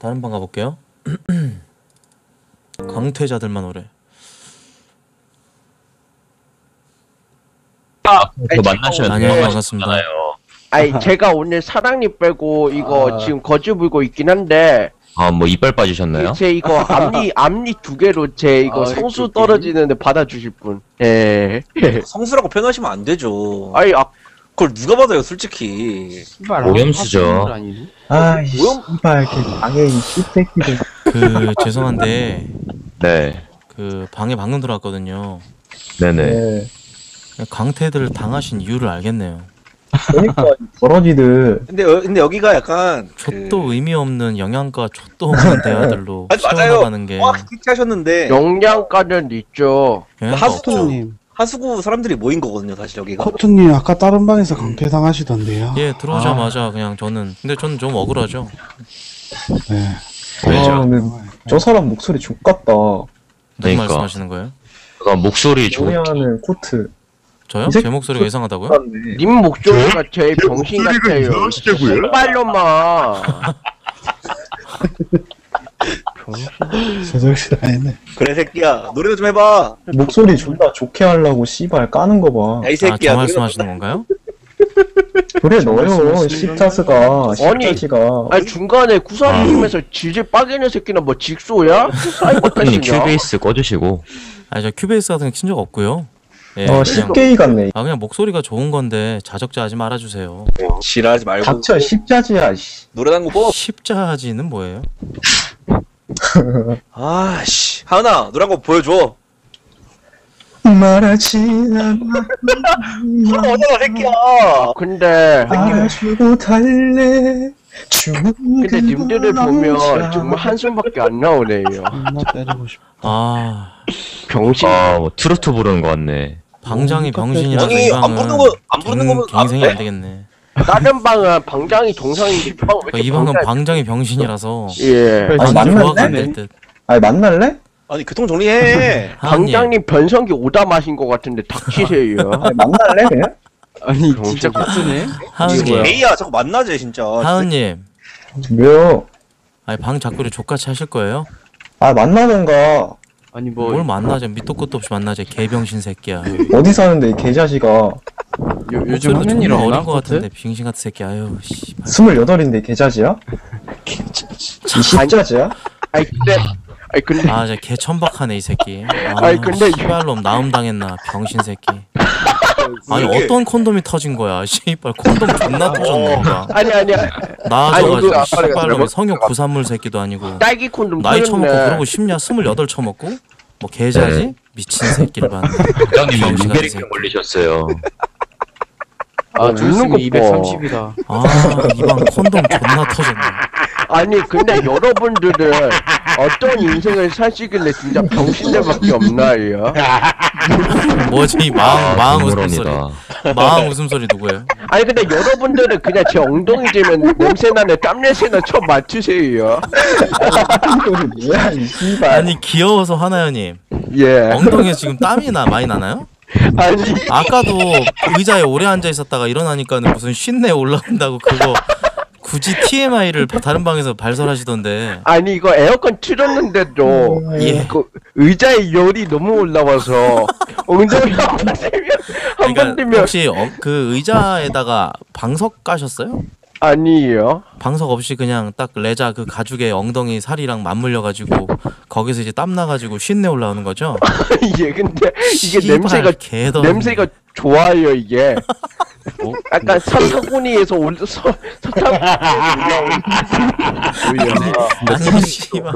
다른 방 가볼게요. 강퇴자들만 오래. 그 만나시면 아니요. 반갑습니다. 아니 제가 오늘 사랑니 빼고 이거 아. 지금 거즈 불고 있긴 한데 아, 뭐 이빨 빠지셨나요? 제 이거 앞니 앞니 두 개로 제 이거 아, 성수 이렇게. 떨어지는데 받아주실 분. 예. 성수라고 표현하시면 안 되죠. 아니 아 그걸 누가 받아요, 솔직히. 오염수죠. 아이 오염- 씨발 그 방에 이 씹새끼들 그 죄송한데 네. 그 방에 방금 들어왔거든요. 네네. 네. 강퇴들 당하신 이유를 알겠네요. 그러니까 이 버러지들 근데 여, 근데 여기가 약간 족도 의미 없는 영양가 족도 없는 대화들로 아니, 맞아요. 채워나가는 게 정확히 캐치하셨는데 영양가는 있죠. 영양가 없죠. 커튼님, 하수구 사람들이 모인 거거든요, 사실 여기가. 커튼님 아까 다른 방에서 강퇴 당하시던데요. 예 들어오자마자 그냥 저는 근데 저는 좀 억울하죠. 네. 왜죠? 아, 근데 저 사람 목소리 족같다 무슨 그러니까. 말씀하시는 거예요? 그러니까 목소리 좋. 노래하는 코트 저요? 이 새끼 제 목소리가 이상하다고요? 님 목소리가 제일 병신 같아요. 신발로만. 저절실 아니네. 그래, 새끼야. 노래도 좀 해봐. 목소리 존나 좋게 하려고 씨발 까는 거 봐 야, 이 아, 새끼야. 저 노래도 말씀하시는 건가요? 그래 넣어요 십자스가 아니, 십자지가 아니 중간에 구사님에서 질질 빠개는 새끼는 뭐 직소야? 사이버 형님 탓이냐? 큐베이스 꺼주시고. 아, 저 큐베이스 같은 거킨적 없고요. 예, 어 그냥, 십게이 같네 아, 그냥 목소리가 좋은 건데 자적자 하지 말아주세요. 지랄하지 말고. 닥쳐 십자지야 씨 노래 한곡 뽑. 십자지는 뭐예요? 아, 씨. 하은아, 노래 한곡 보여줘. 말하지 않아 어디가, 새끼야. 근데 알아주고 달래 근데 님들을 보면 정말 한숨밖에 안 나오네요. 존나 때리고 싶어. 아, 병신. 아, 뭐 트로트 부르는 거 같네. 방장이 병신이라서 아니, 이안 부르는 거, 안 부르는 거면. 안 되겠네. 다른 방은 방장이 이 방은 그러니까 이렇게 이 방은 방장- 방장이 병신이라서 예. 아니, 방이 만났네? 조화가 안될 듯. 아니 만날래? 아니, 교통 정리해. 방장님 변성기 오다 마신 것 같은데 닥치세요. 아니 만날래 그냥? 아니. 진짜 커튼네. 하은님, 에이야, 자꾸 만나재, 진짜. 하은님, 왜요? 아니 방 자꾸 이렇게 족같이 하실 거예요? 아 만나던가 아니 뭘 뭐 만나죠? 밑도 끝도 없이 만나죠. 개병신 새끼야. 어디 사는데 이 개자식아 요, 요즘 하는 일 없나 어린 것? 같은데 빙신 같은 새끼. 아유 씨. 스물여덟인데 개자지야? 이 십자지야? 아니 근데 아니 근데 아, 진짜 개 천박하네 이 새끼. 아, 아니, 근데 씨발놈 나음 당했나 병신 새끼. 아니 이게- 어떤 콘돔이 터진 거야? 씨발 콘돔 존나 터졌네. 얘가. 아니 아니 나아져가지고 아니, 이거 아까 씨발놈이 내가 성욕 부산물 새끼도 아니고 딸기 콘돔 나이 처먹고 터졌네. 그러고 싶냐? 스물여덟 처먹고 뭐 개자지? 네. 미친 새끼를 봤네. 부장님 병신 같은 루게릭 새끼. 걸리셨어요. 아 있는 거 봐. 230이다. 아, 이방 콘돔 존나 터졌네. 아니 근데 여러분들은 어떤 인생을 사시길래 진짜 병신들밖에 없나요? 뭐지? 이 마왕, 마왕 웃음소리. 마왕 웃음소리 누구예요? 아니 근데 여러분들은 그냥 제 엉덩이 재면 냄새나는 땀 냄새나 쳐 맞추세요. 씨발 아니 귀여워서 하나연님 예. 엉덩이에 지금 땀이 나 많이 나나요? 아니 아까도 의자에 오래 앉아 있었다가 일어나니까는 무슨 쉰내 올라온다고 그거 굳이 TMI를 다른 방에서 발설하시던데 아니 이거 에어컨 틀었는데도 예. 그 의자에 열이 너무 올라와서 엉덩이 한번 되면 한번 그러니까 되면 혹시 어, 그 의자에다가 방석 까셨어요? 아니에요. 방석 없이 그냥 딱 레자 그 가죽에 엉덩이 살이랑 맞물려 가지고 거기서 이제 땀 나가지고 쉰내 올라오는 거죠? 예 근데 이게 씨발, 냄새가 개더 냄새가 좋아요 이게. 어? 약간 사타구니에서 올 서, 아니 씨발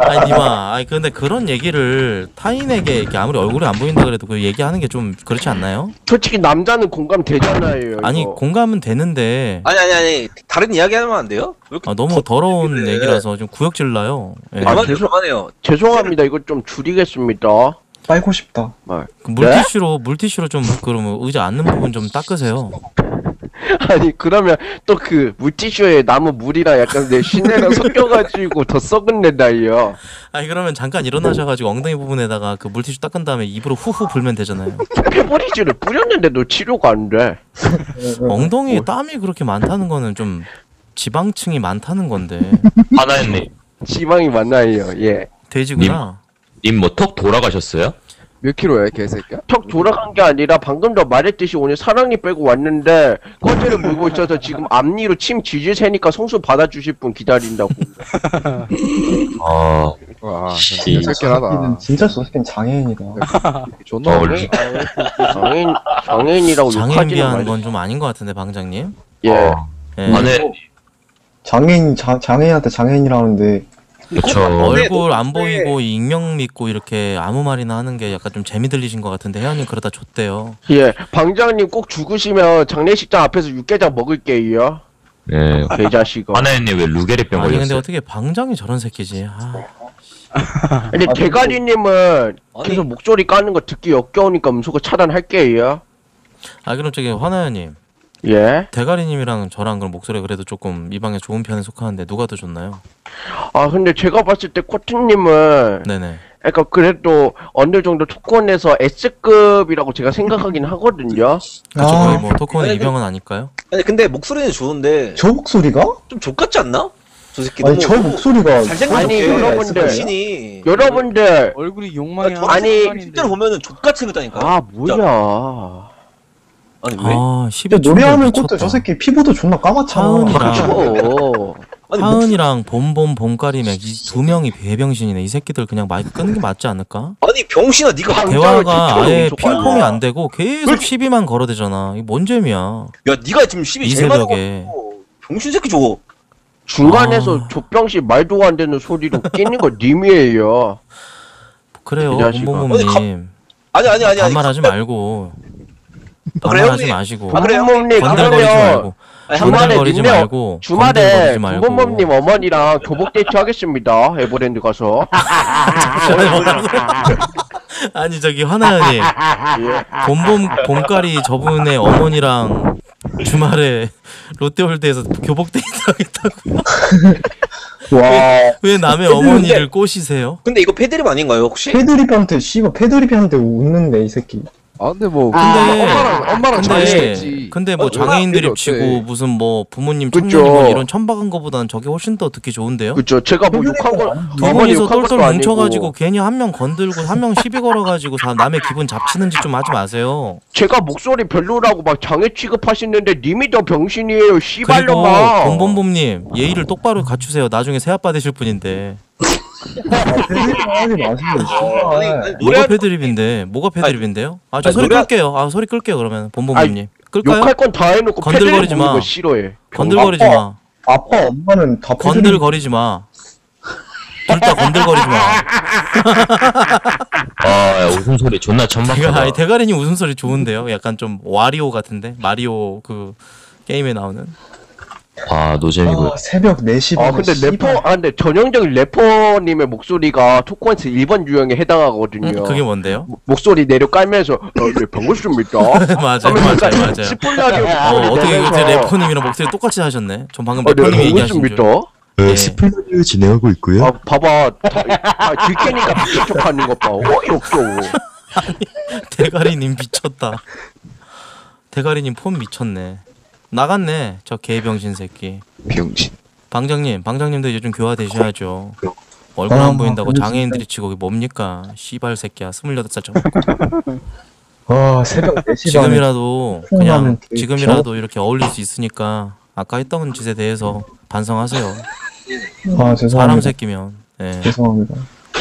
아니 니마 아니 근데 그런 얘기를 타인에게 이렇게 아무리 얼굴이 안 보인다 그래도 그 얘기하는 게 좀 그렇지 않나요? 솔직히 남자는 공감 되잖아요. 아니 이거. 공감은 되는데 아니, 아니, 아니. 다른 이야기 하면 안 돼요? 왜 이렇게 아, 너무 더러운? 얘기라서 좀 구역질 나요. 예. 말만 죄송- 죄송하네요. 죄송합니다. 이거 좀 줄이겠습니다. 빨고 싶다 그 물티슈로 물티슈로 좀 그러면 의자 앉는 부분 좀 닦으세요. 아니 그러면 또 그 물티슈에 나무 물이랑 약간 내 신내랑 섞여가지고 더 썩은 내다이요. 아니 그러면 잠깐 일어나셔가지고 엉덩이 부분에다가 그 물티슈 닦은 다음에 입으로 후후 불면 되잖아요. 페브리즈를 뿌렸는데도 치료가 안 돼. 엉덩이에 땀이 그렇게 많다는 거는 좀 지방층이 많다는 건데. 하나였네. 지방이 맞나요? 예. 돼지구나. 님 뭐 턱 돌아가셨어요? 몇 킬로야 개새끼야? 턱 돌아간 게 아니라 방금도 말했듯이 오늘 사랑니 빼고 왔는데 꺼지를 물고 있어서 지금 앞니로 침 지질 새니까 성수 받아주실 분 기다린다고. 아, 와 씨. 개새끼하다 진짜 저 새끼는 장애인이다. 존나 어, 어려 장애인 장애인이라고 장애인 욕하지는 비하는 말지. 건좀 아닌 것 같은데 방장님. 예. 어, 예. 안에 장애인 자, 장애인한테 장애인이라는데 그쵸. 얼굴 안 보이고 익명 믿고 이렇게 아무 말이나 하는 게 약간 좀 재미 들리신 것 같은데 혜연님 그러다 줬대요. 예. 방장님 꼭 죽으시면 장례식장 앞에서 육개장 먹을게요. 예. 개자식아. 하나님 왜 루게리병 아니 근데 걸렸어요? 어떻게 방장이 저런 새끼지? 아, 근데 아, 대가리님은. 계속 목소리 까는 거 듣기 역겨우니까 음소거 차단할게요. 아 그럼 저기 화나연님 예. 대가리님이랑 저랑 그럼 목소리 그래도 조금 이 방에 좋은 편에 속하는데 누가 더 좋나요? 아 근데 제가 봤을 때 코트님은 네네. 약간 그래도 어느 정도 토크온에서 S급이라고 제가 생각하긴 하거든요. 그쵸 아. 거의 뭐 토크온 아니, 이병은 아닐까요? 아니 근데 목소리는 좋은데 저 목소리가? 좀 족같지 않나? 저 새끼 아니 너무 저 목소리가 잘생긴 아니, 게 여러분들. 신이 여러분들 얼굴이 욕망이 아, 아니, 실제로 보면은 족같이 생겼다니까. 아 뭐야? 아니 왜? 아 12초 근데 노래하는 것도 저 새끼 피부도 존나 까맣잖아. 하은이랑 저 아니 하은이랑 봄봄 봄가리 맥 이 두 명이 배병신이네. 이 새끼들 그냥 마이크 끄는 게 맞지 않을까? 아니 병신아 네가 방- 대화가 방장을 아예 지켜요, 핑퐁이 족발이야. 안 되고 계속 시비만 걸어대잖아. 이게 뭔 재미야? 야 네가 지금 12이 제일 많이 새벽에. 먹었고 병신 새끼 저거. 중간에서 아. 족병씨 말도 안 되는 소리로 끼는 거 님이에요. 그래요, 이 자식아. 봄봄봄님. 아니 아니 아니 아니. 반말하지 말고. 아, 그래요, 반말하지 형님? 마시고. 아, 그래요? 부모님 건들거리지 그러면 말고. 주말에 건들거리지 님네 말고. 주말에 건들거리지 말고. 부모님 어머니랑 교복 데이트 하겠습니다. 에버랜드 가서. 아니 저기 화나연이 예. 봄봄 봄가리 저분의 어머니랑 주말에 롯데월드에서 교복 데이트 하겠다고. 와왜 남의 어머니를 꼬시세요? 근데 이거 패드립 아닌가요 혹시? 패드립한테 씨발 패드립한테 웃는데 이 새끼. 아 근데 뭐 근데 엄마랑 엄마랑 근데 장애인이지 근데 뭐 어, 장애인 어때? 드립 치고 무슨 뭐 부모님 그쵸. 청년이고 이런 천박한 거보다는 저게 훨씬 더 듣기 좋은데요? 그쵸. 제가 뭐 욕한 거, 두 어머니 분이서 욕한 똘똘 것도 뭉쳐가지고. 괜히 한 명 건들고 한 명 시비 걸어가지고 다 남의 기분 잡치는 짓좀 하지 마세요. 제가 목소리 별로라고 막 장애 취급하시는데 님이 더 병신이에요. 그리고 씨발놈아. 봄봄봄님 예의를 똑바로 갖추세요. 나중에 새 아빠 되실 분인데 패드립 하지 마세요. 아니. 아니, 뭐가 노래 패드립인데 뭐가 패드립인데요? 아 저 아니, 소리 노래- 끌게요. 아 소리 끌게요 그러면 봄봄봄님 끌까요? 욕할 건 다 해놓고 건들거리지 패드립 마. 거 싫어해. 건들거리지 마. 아빠 엄마는 다 패드립. 건들거리지 마. 둘 다 건들거리지 마. 아, 야, 웃음소리 존나 제가 천박하다. 아니 대가리님 웃음소리 좋은데요. 약간 좀 와리오 같은데 마리오 그 게임에 나오는. 아, 노잼이고. 아, 새벽 4시 반에 아 근데 씨발. 래퍼 아 근데 전형적인 래퍼님의 목소리가 토크원스 1번 유형에 해당하거든요. 음, 그게 뭔데요? 모- 목소리 내려 깔면서 어 네 반갑습니다. 맞아요, 맞아요, 맞아요. 시플라게 어, 목소리 어떻게 내면서 래퍼님이랑 목소리 똑같이 하셨네. 전 방금 어, 네, 래퍼님이 얘기하신 줄. 반갑습니다. 예. 스플라디오 진행하고 있고요. 아 봐봐 다, 아, 들깨니까 척하는 것 봐. 어이 역겨워. 대가리님 미쳤다. 대가리님 폰 미쳤네. 나갔네. 저 개병신 새끼. 병신 방장님, 방장님도 요즘 교화 되셔야죠. 얼굴 아, 안 보인다고 그렇지. 장애인들이 치고 그게 뭡니까? 씨발 새끼야. 28살 좀. 아 새벽 4시 반에 지금이라도 그냥 지금이라도 이렇게 어울릴 수 있으니까 아까 했던 짓에 대해서 반성하세요. 아 죄송합니다. 사람 새끼면. 예. 죄송합니다.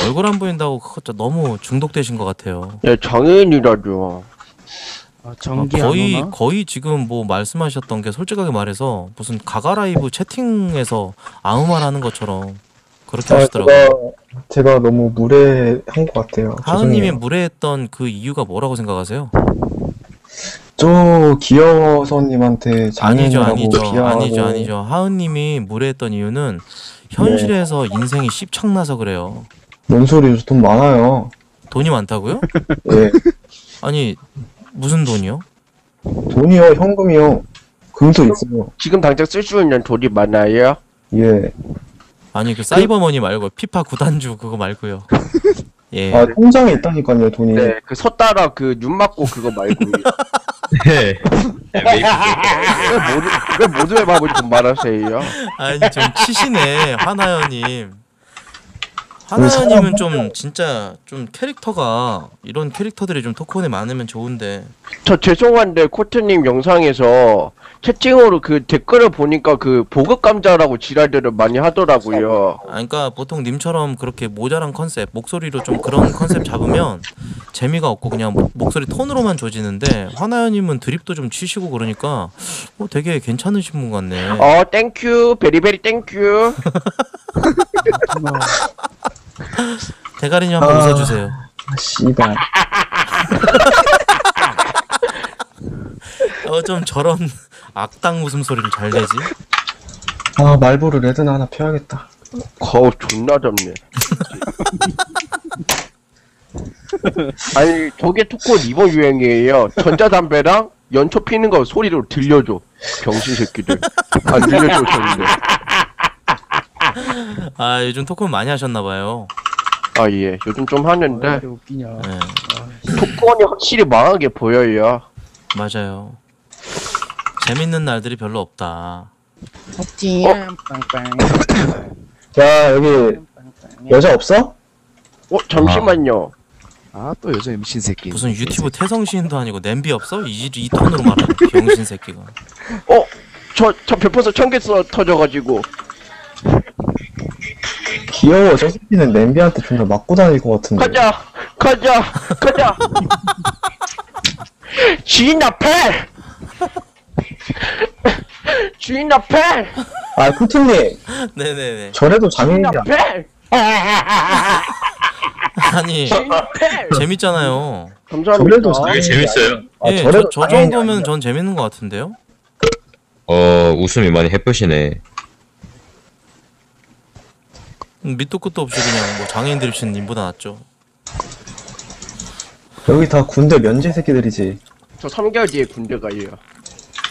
얼굴 안 보인다고 그거 진짜 너무 중독되신 것 같아요. 야 장애인이라죠. 아, 아, 전기 안 거의? 거의 지금 뭐 말씀하셨던 게 솔직하게 말해서 무슨 가가라이브 채팅에서 아무 말 하는 것처럼 그렇게 아, 하시더라고요. 제가, 제가 너무 무례한 것 같아요. 하은님이. 무례했던 그 이유가 뭐라고 생각하세요? 저 기여서님한테 아니죠, 아니죠, 비하하고 아니죠, 아니죠. 하은님이 무례했던 이유는 현실에서 인생이 씹창나서 그래요. 뭔 소리요? 저돈 많아요. 돈이 많다고요? 예. 아니 무슨 돈이요? 돈이요, 현금이요. 금도 있어요. 지금 당장 쓸 수 있는 돈이 많아요. 예. 아니 그 사이버머니 말고 피파 구단주 그거 말고요. 예. 아, 통장에 있다니까요, 돈이. 네, 그 섰다라 그눈 맞고 그거 말고 네. 왜 모두 왜 모두의 밥을 돈 말하세요? 아니 좀 치시네 화나연님. 하나님은 좀 진짜 좀 캐릭터가 이런 캐릭터들이 좀 토크온에 많으면 좋은데 저 죄송한데 코트님 영상에서 채팅으로 그 댓글을 보니까 그 보급 감자라고 지랄들을 많이 하더라고요. 아 그러니까 보통 님처럼 그렇게 모자란 컨셉 목소리로 좀 그런 컨셉 잡으면 재미가 없고 그냥 목- 목소리 톤으로만 조지는데 화나연님은 드립도 좀 치시고 그러니까 어, 되게 괜찮으신 분 같네. 어, Thank you, very very thank you. 대가리님 한번 아. 웃어주세요. 아, 씨발. 어 좀 저런 악당 웃음소리를 잘 내지. 아, 말보루 레드나 하나 펴야겠다. 거우 존나 덥네. 아니 저게 토콘 이번 유형이에요. 전자담배랑 연초 피는 거 소리로 들려줘. 병신 새끼들. 안 들려줬었는데. 아 요즘 토크온 많이 하셨나봐요. 아 예. 요즘 좀 하는데 왜 웃기냐. 네, 토콘이 확실히 망하게 보여요. 맞아요. 재밌는 날들이 별로 없다. 야, 여기 여자 없어? 어 잠시만요. 아, 또 여자 미친 새끼. 무슨 유튜브 태성 시인도 아니고 냄비 없어? 이, 이 톤으로 말하는 병신 새끼가. 어? 저, 저 별풍선 천개 써 터져가지고. 귀여워. 저 새끼는 냄비한테 존나 맞고 다닐 것 같은데. 가자! 가자! 가자! 주인 앞에! 주인 앞에! 아, 쿠트님. 네네네. 저래도 장애인이 앞에! 아니 주인 앞에! 재밌잖아요. 감사합니다. 저래도 장애인이 되게 재밌어요. 아, 예, 저, 저래도 저 장애인이 정도면 아니야. 전 재밌는 것 같은데요. 어 웃음이 많이 해프시네. 음, 밑도 끝도 없이 그냥 뭐 장애인 드립치는 님보다 낫죠. 여기 다 군대 면제 새끼들이지. 저 3개월 뒤에 군대 가요.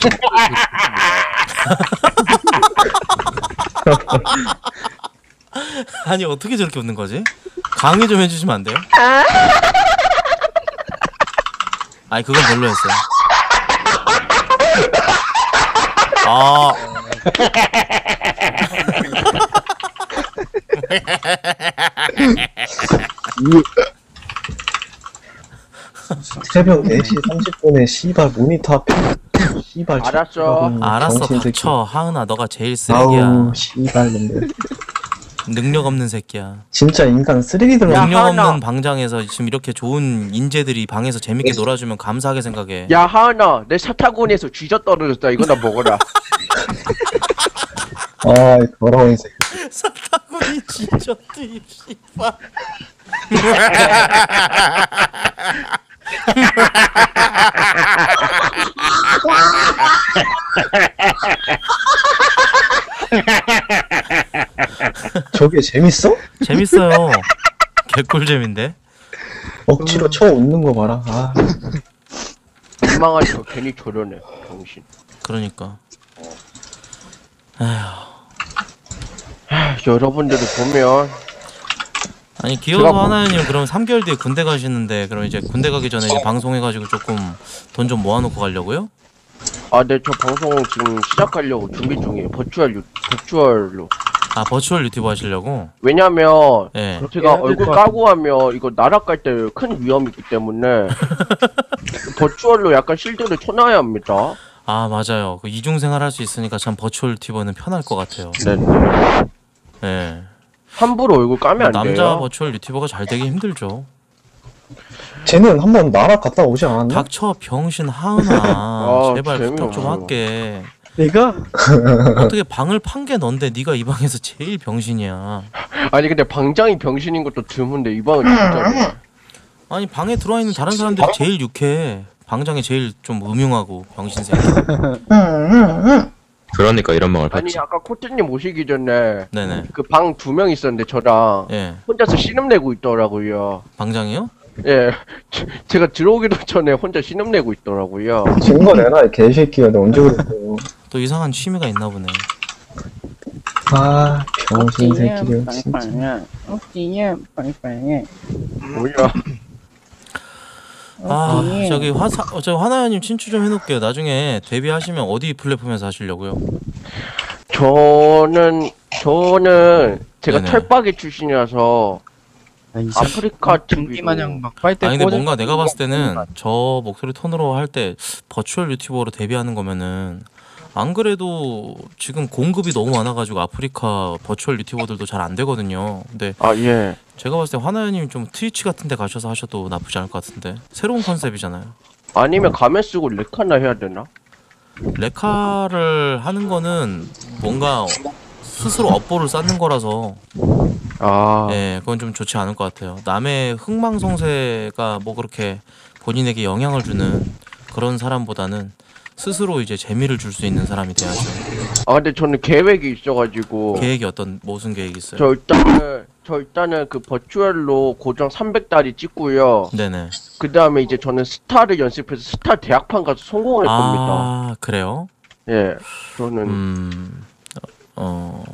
아니 어떻게 저렇게 웃는 거지? 강의 좀 해주시면 안 돼요? 아니 그건 별로였어요. 아 새벽 4시 30분에 씨발 모니터 앞에 씨발 알았어. 알았어 새끼. 닥쳐 하은아 너가 제일 쓰레기야. 아우 씨발 놈들. 능력 없는 새끼야. 진짜 인간 쓰레기들 야, 능력 하은아. 없는 방장에서 지금 이렇게 좋은 인재들이 방에서 재밌게 놀아주면 감사하게 생각해. 야, 하은아, 내 사타구니에서 쥐져 떨어졌다. 이거 나 먹어라. 아 더러운 새끼. 사타구니 진짜 띠 씨발. 저게 재밌어? 재밌어요. 개꿀잼인데. 억지로 쳐 웃는 거 봐라. 아 민망하니까 괜히 저러네. 병신. 그러니까. 하, 여러분들이 보면 아니 제가 뭐- 하나연님 그럼 3개월 뒤에 군대 가시는데 그럼 이제 군대 가기 전에 이제 방송해가지고 조금 돈 좀 모아놓고 가려고요? 아, 네, 저 방송 지금 시작하려고 준비 중이에요. 버추얼 유, 버추얼로. 아 버추얼 유튜브 하시려고? 왜냐면 예. 제가 해야 될 얼굴 것 까고 하면 이거 날아갈 때 큰 위험이 있기 때문에 버추얼로 약간 실드를 쳐놔야 합니다. 아 맞아요. 그 이중 생활 할 수 있으니까 참 버추얼 유튜버는 편할 것 같아요. 네. 예. 함부로 얼굴 까면 안 남자 돼요. 버추얼 유튜버가 잘 되기 힘들죠. 쟤는 한번 나라 갔다 오지 않았나? 닥쳐 병신 하은아. 아, 제발 부탁 좀 재미없어. 할게. 내가? 어떻게 방을 판 게 넌데 네가 이 방에서 제일 병신이야. 아니 근데 방장이 병신인 것도 드문데 이 방은 진짜로. 아니 방에 들어와 있는 다른 사람들이 제일 유쾌해. 방장이 제일 좀 음흉하고 병신 새끼. 그러니까 이런 방을 아니 봤지. 아까 코트님 오시기 전에 네네. 그 방 두 명 있었는데 저랑 예. 혼자서 신음 내고 있더라고요. 방장이요? 예, 제- 제가 들어오기도 전에 혼자 신음 내고 있더라고요. 증거 내놔 이 개새끼야. 내가 언제 그랬어요? 또 이상한 취미가 있나 보네. 아 병신 새끼들 진짜. 뭐야? 아 저기 화사 어, 저 화나연님 친추 좀 해놓을게요. 나중에 데뷔하시면 어디 플랫폼에서 하시려고요? 저는 저는 제가 네네. 철박이 출신이라서 아니, 아프리카 TV로. 마냥 막 빨대 아니 근데 꽂을 뭔가 내가 봤을 때는 거저 목소리 톤으로 할 때 virtual 유튜버로 데뷔하는 거면은 안 그래도 지금 공급이 너무 많아가지고 아프리카 virtual 유튜버들도 잘 안 되거든요. 근데 아 예. 제가 봤을 때 화나연님 좀 트위치 같은 데 가셔서 하셔도 나쁘지 않을 것 같은데 새로운 컨셉이잖아요. 아니면 가면 쓰고 레카나 해야 되나? 레카를 하는 거는 뭔가 스스로 업보를 쌓는 거라서 아. 예 그건 좀 좋지 않을 것 같아요. 남의 흥망성쇠가 뭐 그렇게 본인에게 영향을 주는 그런 사람보다는 스스로 이제 재미를 줄 수 있는 사람이 돼야죠. 아 근데 저는 계획이 있어가지고. 계획이 어떤 무슨 계획이 있어요? 저 일단은 저 일단은 그 버추얼로 고정 300달이 찍고요. 네네. 그 다음에 이제 저는 스타를 연습해서 스타 대학판 가서 성공할 겁니다. 아 그래요? 예. 저는 음, 어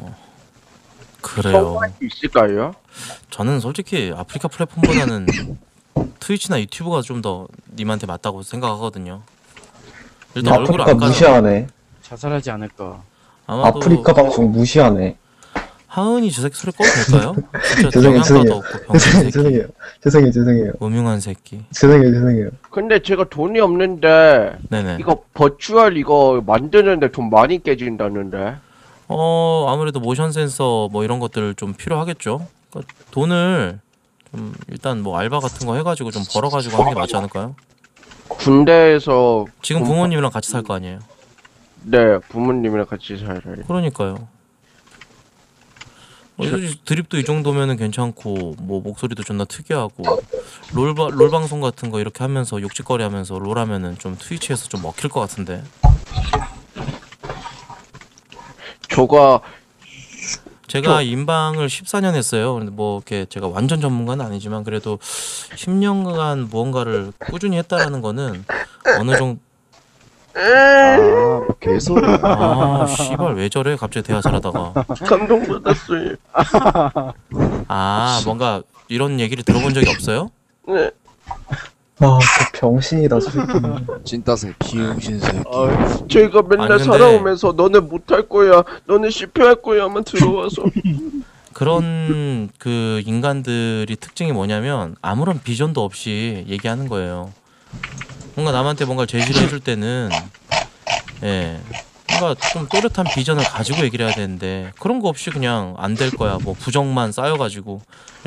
그래요. 성공할 수 있을까요? 저는 솔직히 아프리카 플랫폼보다는 트위치나 유튜브가 좀 더 님한테 맞다고 생각하거든요. 일단 얼굴 아프리카 안 까서 무시하네. 자살하지 않을까. 아마도 아프리카 방송 무시하네. 하은이 저 새끼 소리 꺼도 될까요? 진짜 죄송해요, 영양가도 죄송해요. 새끼, 죄송해요. 죄송해요. 죄송해요. 음흉한 새끼. 죄송해요. 죄송해요. 근데 제가 돈이 없는데 네네. 이거 버추얼 이거 만드는데 돈 많이 깨진다는데. 어 아무래도 모션 센서 뭐 이런 것들 좀 필요하겠죠. 그러니까 돈을 좀 일단 뭐 알바 같은 거 해가지고 좀 벌어가지고 하는 게 맞지 않을까요? 군대에서 지금 음. 부모님이랑 같이 살 거 아니에요. 네 부모님이랑 같이 살아요. 그러니까요. 어, 이 드립도 이 정도면은 괜찮고 뭐 목소리도 존나 특이하고 롤, 바, 롤 방송 같은 거 이렇게 하면서 욕짓거리 하면서 롤 하면은 좀 트위치에서 좀 먹힐 것 같은데 저가 제가 인방을 14년 했어요. 근데 뭐 이렇게 제가 완전 전문가는 아니지만 그래도 10년간 무언가를 꾸준히 했다라는 거는 어느 정도 아, 뭐 개소리. 아 씨발 왜 저래 갑자기 대화 잘하다가 감동받았어요. 아 뭔가 이런 얘기를 들어본 적이 없어요? 네. 아, 그 병신이다, 저 새끼. 찐따새 비용신 새끼. 아, 제가 맨날 아니, 근데- 살아오면서 너는 못할 거야, 너는 실패할 거야만 들어와서. 그런 그 인간들이 특징이 뭐냐면 아무런 비전도 없이 얘기하는 거예요. 뭔가 남한테 뭔가 제시를 해줄 때는 예 뭔가 좀 또렷한 비전을 가지고 얘기를 해야 되는데 그런 거 없이 그냥 안 될 거야 뭐 부정만 쌓여가지고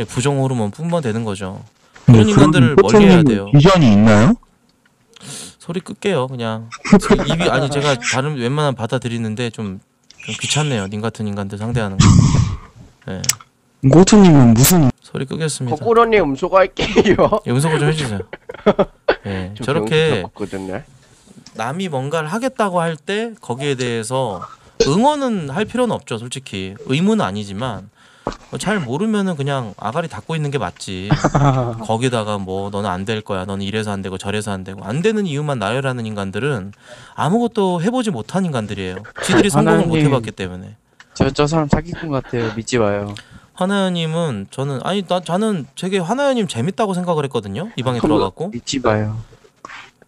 부정 호르몬 뿜어내는 되는 거죠. 그런 인간들을 멀리 해야 돼요. 비전이 있나요? 소리 끌게요 그냥 입이 아니 제가 다른 웬만하면 받아들이는데 좀, 좀 귀찮네요. 님 같은 인간들 상대하는 거. 예 고트님은 무슨 소리 끄겠습니다. 거꾸로님 음소거 할게요. 음소거 좀 해주세요. 예, 저 저렇게 거든요 남이 뭔가를 하겠다고 할 때 거기에 대해서 응원은 할 필요는 없죠, 솔직히 의무는 아니지만 뭐잘 모르면은 그냥 아가리 닫고 있는 게 맞지. 거기다가 뭐 너는 안 될 거야, 너는 이래서 안 되고 저래서 안 되고 안 되는 이유만 나열하는 인간들은 아무것도 해보지 못한 인간들이에요. 지들이 성공을 못. 해봤기 때문에. 저 저 사람 사기꾼 같아요. 믿지 마요. 화나연님은 저는 아니 나 저는 되게 화나연님 재밌다고 생각을 했거든요. 이 방에 들어갔고 믿지 마요.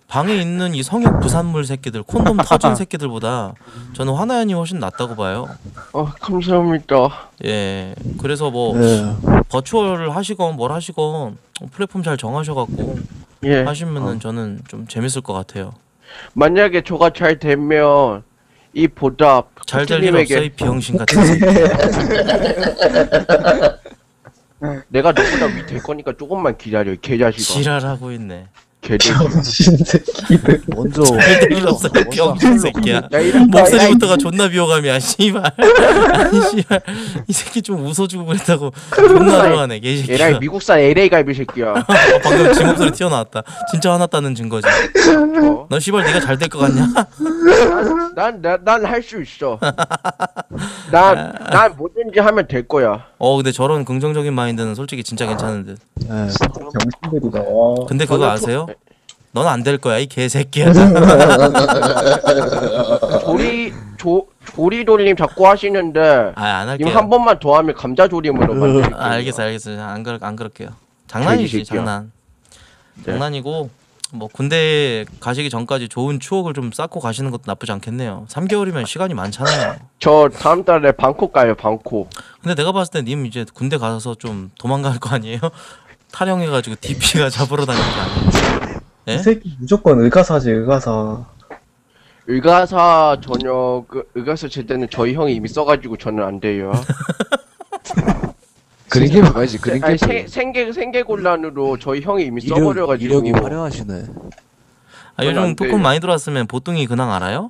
방에 있는 이 성욕 부산물 새끼들 콘돔 터진 새끼들보다 저는 화나연이 훨씬 낫다고 봐요. 어, 감사합니다. 예. 그래서 뭐 네. 버추얼을 하시건 뭘 하시건 플랫폼 잘 정하셔갖고 예. 하시면은 저는 좀 재밌을 것 같아요. 만약에 저가 잘 되면 이 보답 잘 될 일 없어 이 코트님에게 비영신 같은 새끼. 내가 너보다 위 될 거니까 조금만 기다려, 개자식아. 지랄하고 있네. 개자식. 병신 새끼들. 먼저. 잘될일 없어 이 비영신 새끼야. 야, 이런 거 목소리부터가 존나 비호감이야 씨발. 아니 씨발 이 새끼 좀 웃어주고 그랬다고 존나 좋아하네 에라이 개새끼야. 미국산 LA 갈비 새끼야. 어, 방금 지 목소리 튀어나왔다. 진짜 화났다는 증거지. 어? 너 씨발 네가 잘 될 것 같냐? 난난 할 수 있어. 난 난 뭐든지 하면 될 거야. 어 근데 저런 긍정적인 마인드는 솔직히 진짜 괜찮은 듯. 예. 병신들이다. 와. 근데 그거 아세요? 넌 안 될 거야 이 개새끼야. 조리 조 조리 돌림 자꾸 하시는데 아안 님 할게요. 한 번만 더 하면 감자 조림으로 만들게요. 아, 알겠어 알겠어 안 그럴 안 그럴게요. 장난이지 새끼야. 장난. 네. 장난이고 뭐 군대 가시기 전까지 좋은 추억을 좀 쌓고 가시는 것도 나쁘지 않겠네요. 3개월이면 시간이 많잖아요. 저 다음 달에 방콕 가요 방콕 근데 내가 봤을 때 님 이제 군대 가서 좀 도망갈 거 아니에요? 탈영해가지고 DP가 잡으러 다니는 거 아니에요? 이 예? 새끼 무조건 의가사지 의가사. 의가사 전역 그 의가사 제대는 저희 형이 이미 써가지고 저는 안 돼요. 그린 게임 가야지. 그린 아니, 게임 생, 생계 생계곤란으로 저희 형이 이미 이력, 써버려가지고. 이력이 화려하시네. 아, 요즘 안 돼요. 복권 많이 들어왔으면 보통이 근황 알아요?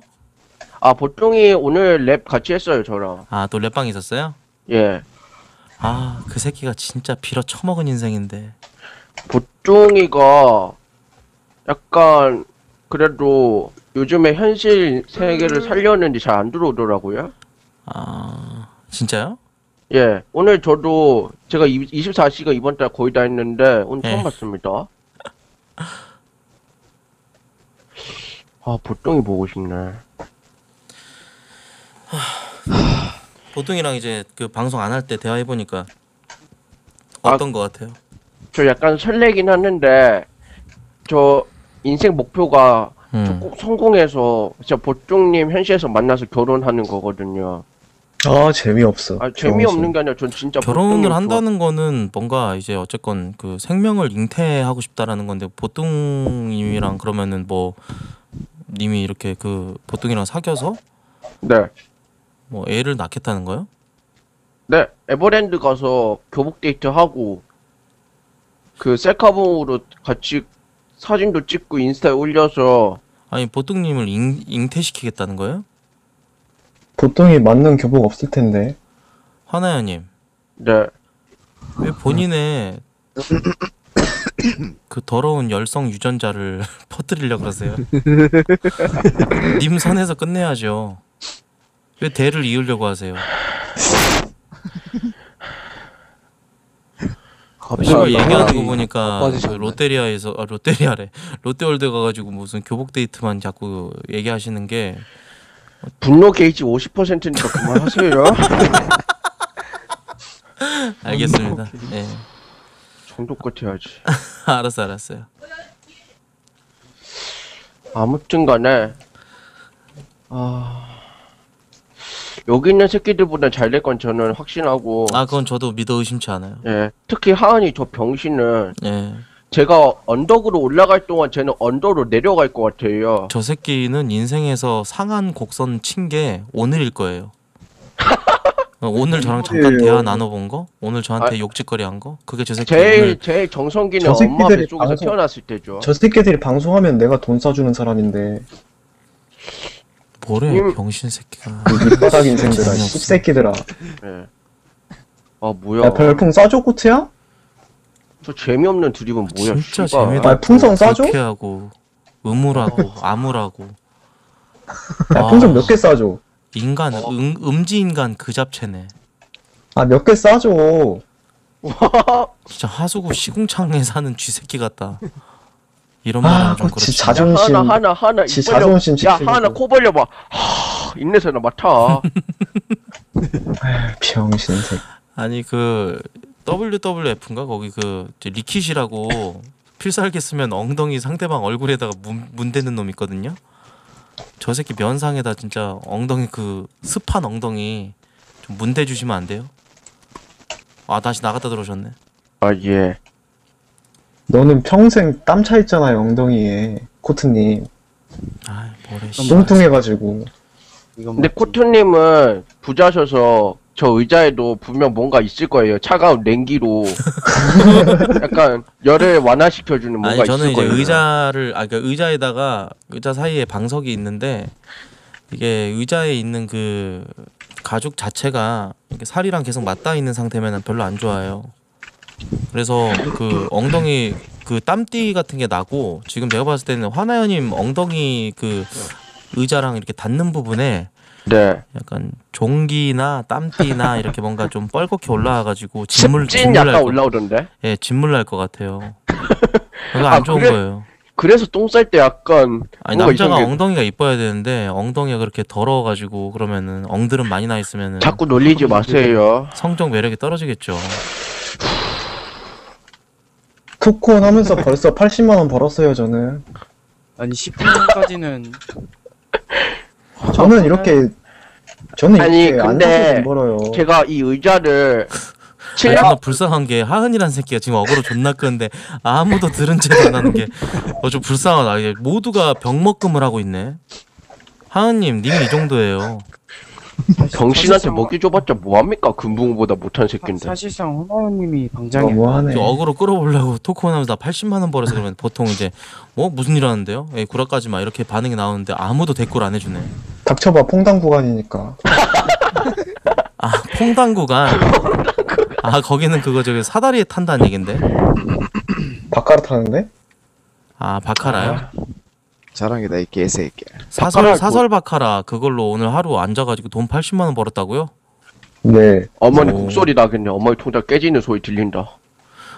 아 보통이 오늘 랩 같이 했어요 저랑. 아 또 랩방 있었어요? 예. 아 그 새끼가 진짜 빌어 처먹은 인생인데. 보통이가 약간 그래도 요즘에 현실 세계를 살려는데 잘 안 들어오더라고요 아 진짜요? 예 오늘 저도 제가 24시가 이번 달 거의 다 했는데 오늘 처음 예. 봤습니다 아 보통이 보고 싶네 보통이랑 이제 그 방송 안 할 때 대화해 보니까 아, 어떤 거 같아요? 저 약간 설레긴 하는데 저 인생 목표가 저 음. 꼭 성공해서 진짜 보통님 현실에서 만나서 결혼하는 거거든요. 아 재미없어 아 재미없는 게 아니라 전 진짜 결혼을 한다는 거는 뭔가 이제 어쨌건 그 생명을 잉태하고 싶다라는 건데 보통님이랑 그러면은 뭐 님이 이렇게 그 보통이랑 사귀어서 네, 뭐 애를 낳겠다는 거요? 네 에버랜드 가서 교복 데이트 하고 그 셀카봉으로 같이 사진도 찍고 인스타에 올려서 아니 보통님을 잉, 잉태시키겠다는 거예요? 보통이 맞는 교복 없을 텐데 화나야님 네 왜 본인의 그 더러운 열성 유전자를 퍼뜨리려 그러세요? 님 선에서 끝내야죠. 왜 대를 이으려고 하세요? 씨발 얘기하는 거 보니까 그. 롯데리아에서 아 롯데리아래 롯데월드 가가지고 무슨 교복 데이트만 자꾸 얘기하시는 게 분노 게이지 50%니까 그만하세요. 알겠습니다. 예, 정도껏 해야지. 알았어 알았어요. 아무튼 간에 아 여기 있는 새끼들보다 잘 될 건 저는 확신하고. 아 그건 저도 믿어 의심치 않아요. 예 특히 하은이 저 병신은 예, 제가 언덕으로 올라갈 동안 쟤는 언덕으로 내려갈 것 같아요. 저 새끼는 인생에서 상한 곡선 친 게 오늘일 거예요. 어, 오늘 저랑 잠깐? 대화 나눠본 거, 오늘 저한테 욕짓거리 한 거, 그게 저 새끼 제일 오늘 제일 정성기는 저 엄마 새끼들이 뱃속에서 방송- 태어났을 때죠. 저 새끼들이 방송하면 내가 돈 싸주는 사람인데 뭐래 음. 병신 새끼가. 이 밑바닥 인생들아. 씹새끼들아 예. 아 뭐야 야 별풍 싸줘 코트야? 저 재미없는 드립은 뭐야 진짜 씨발. 재미도 아, 풍선 싸줘? 불쾌하고 의무라고 암울하고 야 아. 풍선 몇개 싸줘 인간 음, 음지 인간 그 잡채네. 아 몇개 싸줘 진짜 하수구 시궁창에 사는 쥐새끼 같다. 이런 말하면 아좀 그치 그렇지. 자존심 하나 하나 하나 지 입 벌려 자존심 야 지키려고. 하나 코 벌려봐 하 입냄새나 맡아 병신 새끼 아니 그 WWF인가 거기 그 이제 리킷이라고 필살기 쓰면 엉덩이 상대방 얼굴에다가 문, 문대는 놈 있거든요. 저 새끼 면상에다 진짜 엉덩이 그 습한 엉덩이 좀 문대 주시면 안 돼요? 아 다시 나갔다 들어오셨네. 아 예 너는 평생 땀 차 있잖아요 엉덩이에 코트님 아 뭐래 씨. 뚱뚱해가지고 근데 코트님은 부자셔서 저 의자에도 분명 뭔가 있을 거예요. 차가운 냉기로 약간 열을 완화시켜주는 뭔가 아니 저는 있을 이제 거예요. 의자를 아 그러니까 의자에다가 의자 사이에 방석이 있는데 이게 의자에 있는 그 가죽 자체가 이렇게 살이랑 계속 맞닿아 있는 상태면 별로 안 좋아요. 그래서 그 엉덩이 그 땀띠 같은 게 나고 지금 내가 봤을 때는 화나연님 엉덩이 그 의자랑 이렇게 닿는 부분에 네. 약간 종기나 땀띠나 이렇게 뭔가 좀 뻘겋게 올라와가지고 진물 날 약간 거, 올라오던데. 예 진물 날 것 같아요. 그거 안 아, 좋은 그래? 거예요. 그래서 똥 쌀 때 약간 아니 남자가 이상하게 엉덩이가 이뻐야 되는데 엉덩이가 그렇게 더러워가지고 그러면은 엉들은 많이 나 있으면은 자꾸 놀리지 마세요. 성적 매력이 떨어지겠죠. 토큰 하면서 벌써 80만원 벌었어요, 저는. 아니 10분까지는 저는 이렇게, 저는 아니, 이렇게 근데 앉아서 돈 벌어요. 제가 이 의자를 아니, 7년 존나 불쌍한 게 하은이란 새끼가 지금 어그로 존나 끄는데 아무도 들은 채도 안 하는 게어좀 불쌍하다. 이게 모두가 병먹금을 하고 있네. 하은님, 님이 이 정도예요. 병신한테 사실상- 먹이 줘봤자 뭐합니까? 금붕어보다 못한 새끼인데. 사실상 호나우님이 방장이에요. 너무하네. 저 어그로 끌어보려고 토크온 하면서 나 80만 원 벌어서 그러면 보통 이제 뭐 무슨 일 하는데요? 예, 구라까지 마 이렇게 반응이 나오는데 아무도 댓글 안 해주네. 닥쳐봐, 퐁당 구간이니까. 아 퐁당구가 아 거기는 그거 저기 사다리에 탄다는 얘긴데. 바카라 타는데? 아 바카라요? 자랑이다 이 개새끼. 사설 바카라 사설 바카라 그걸로 오늘 하루 앉아가지고 돈 80만 원 벌었다고요? 네. 어머니 오. 곡소리 나겠네. 어머니 통장 깨지는 소리 들린다.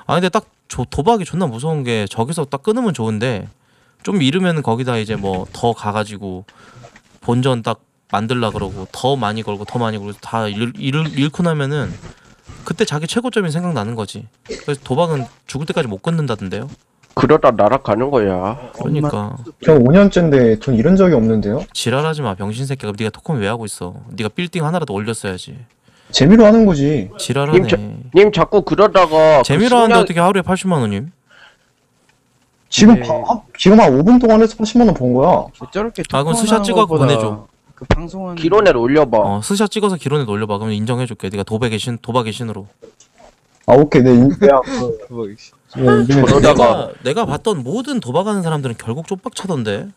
아 근데 딱 조, 도박이 존나 무서운 게 저기서 딱 끊으면 좋은데 좀 잃으면 거기다 이제 뭐 더 가가지고 본전 딱 만들라 그러고 더 많이 걸고 더 많이 걸고 다 잃, 잃, 잃고 나면은 그때 자기 최고점이 생각나는 거지. 그래서 도박은 죽을 때까지 못 끊는다던데요. 그러다 날아가는 거야. 그러니까 전 5년째인데 돈 잃은 적이 없는데요? 지랄하지 마 병신 새끼가 네가 토큰 왜 하고 있어? 네가 빌딩 하나라도 올렸어야지. 재미로 하는 거지. 지랄하네. 님, 저- 님 자꾸 그러다가 그 재미로 하는데 어떻게 하루에 80만 원임? 지금, 네. 바- 하- 지금 한 5분 동안 해서 80만 원 번 거야. 저렇게 아, 그럼 토크온 스샷 찍어 갖고 것보다 보내줘. 그 방송은 기론에를 올려봐. 어 스샷 찍어서 기론에 올려봐. 그러면 인정해줄게. 네가 도박의 신 도박의 신으로. 아, 오케이. 네, 인- 내가 그, 네, 인 증해 저러다가- 내가 내가 봤던 모든 도박하는 사람들은 결국 쪽박 차던데.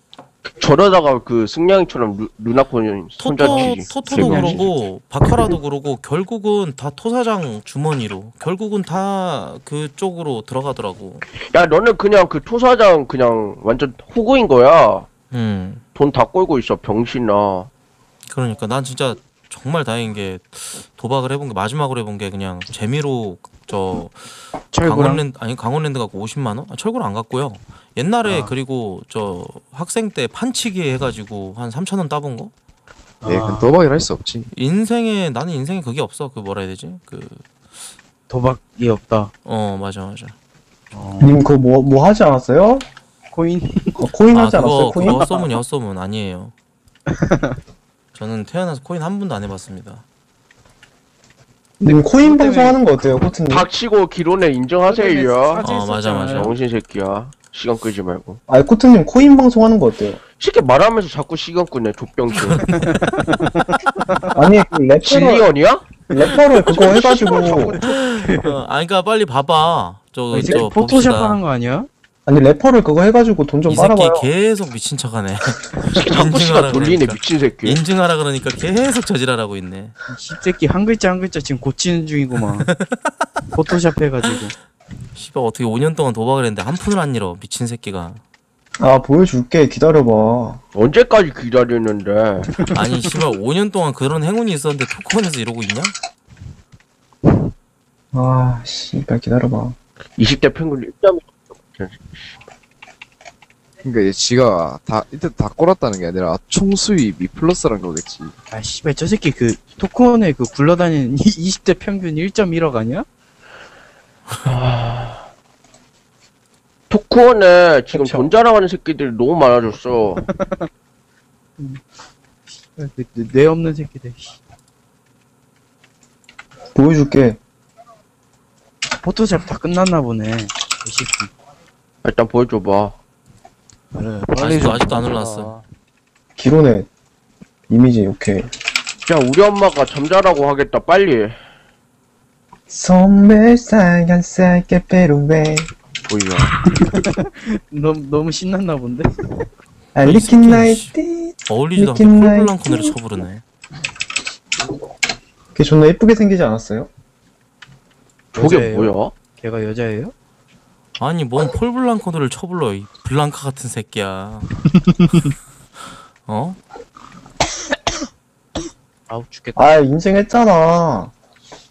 저러다가 그 승냥이처럼 루, 루나콘 토토 손잡지. 토토도 승냥이. 그러고 바카라도 그러고 결국은 다 토사장 주머니로 결국은 다 그쪽으로 들어가더라고. 야 너는 그냥 그 토사장 그냥 완전 호구인 거야. 음. 돈 다 꼴고 있어 병신아. 그러니까 난 진짜 정말 다행인 게 도박을 해본 게 마지막으로 해본 게 그냥 재미로 저 철구랑 강원랜드 아니 강원랜드 갖고 50만 원? 아, 철구를 안 갔고요. 옛날에 그리고 저 학생 때 판치기 해가지고 한 3천 원 따본 거? 네, 그 도박이라 할 수 없지. 인생에 나는 인생에 그게 없어. 그 뭐라 해야 되지? 그 도박이 없다. 어 맞아 맞아. 님 그거 뭐, 뭐 하지 않았어요? 코인 어, 코인 아 하지 않았어요? 그거 코인? 그거 헛소문이 헛소문 아니에요. 저는 태어나서 코인 한 번도 안 해봤습니다. 님 코인 그것 때문에 방송하는 거 어때요, 코트님? 닥치고 기론에 인정하세요. 어 맞아 맞아. 병신 새끼야. 시간 끌지 말고. 아니, 코트님 코인 방송하는 거 어때요? 쉽게 말하면서 자꾸 시간 끄네 족병신. 아니, 그 래퍼를, 진리언이야? 래퍼를 그거 해가지고, 어, 아니 그러니까 빨리 봐봐. 이 새끼 저저 포토샵 하는 거 아니야? 아니, 래퍼를 그거 해가지고 돈 좀 이 새끼 빨아봐요. 계속 미친 척하네. 자꾸 시간 돌리네 그러니까. 미친 새끼. 인증하라 그러니까 계속 저지랄하고 있네. 이 새끼 한 글자 한 글자 지금 고치는 중이구만. 포토샵 해가지고. 씨발 어떻게 5년 동안 도박을 했는데 한 푼을 안 잃어 미친 새끼가. 아, 보여줄게. 기다려봐. 언제까지 기다리는데? 아니 씨발 5년 동안 그런 행운이 있었는데 토크온에서 이러고 있냐? 아, 씨발, 기다려봐. 20대 평균 1.2. 그러니까 이제 지가 다 이때 다 꼬랐다는 게 아니라 총 수입이 플러스란 거겠지. 아 씨발 저 새끼 그 토크온에 그 굴러다니는 20대 평균 1.1억 아니야? 토크원에 지금 그쵸. 돈 자랑하는 새끼들이 너무 많아졌어. 그, 그, 뇌 없는 새끼들. 보여줄게. 포토샵 다 끝났나 보네. 이 새끼. 일단 보여줘봐. 그래, 아직도 아직도 안 올랐어. 기론에 이미지, 오케이. 야 우리 엄마가 잠자라고 하겠다 빨리. 선물 사연 살게 빼루웨 보이야. 너무 너무 신났나 본데. 아, 이 리킨 나이티. 어울리지도 않게 느낌 폴블랑코네를 나이키. 쳐부르네. 걔 존나 예쁘게 생기지 않았어요? 저게 여자예요? 뭐야? 걔가 여자예요? 아니 뭔 폴 블랑코네를 쳐불러 이 블랑카 같은 새끼야. 어? 아우 죽겠다. 아, 인증했잖아.